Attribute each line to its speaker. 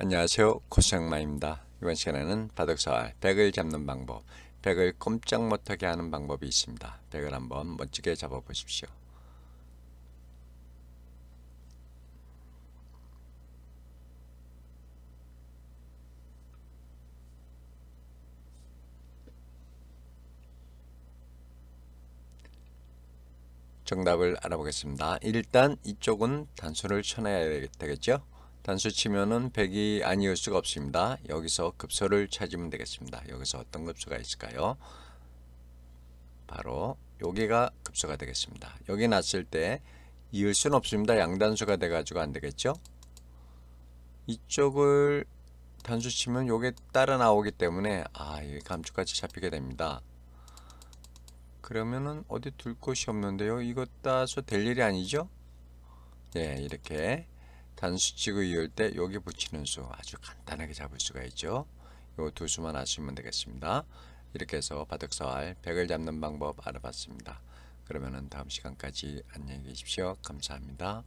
Speaker 1: 안녕하세요. 고생마입니다. 이번 시간에는 바둑사활 100을 잡는 방법 100을 꼼짝 못하게 하는 방법이 있습니다. 100을 한번 멋지게 잡아 보십시오. 정답을 알아보겠습니다. 일단 이쪽은 단수를 쳐내야 되겠죠 단수 치면은 100이 아니올 수가 없습니다. 여기서 급소를 찾으면 되겠습니다. 여기서 어떤 급소가 있을까요? 바로 여기가 급소가 되겠습니다. 여기 났을 때 이을 수는 없습니다. 양단수가 돼가지고 안 되겠죠? 이쪽을 단수 치면 요게 따라 나오기 때문에 아 이게 감쪽같이 잡히게 됩니다. 그러면은 어디 둘 곳이 없는데요. 이거 따서 될 일이 아니죠? 예, 이렇게 단수치고 이을 때 여기 붙이는 수 아주 간단하게 잡을 수가 있죠. 요 두 수만 아시면 되겠습니다. 이렇게 해서 바둑사활 100을 잡는 방법 알아봤습니다. 그러면은 다음 시간까지 안녕히 계십시오. 감사합니다.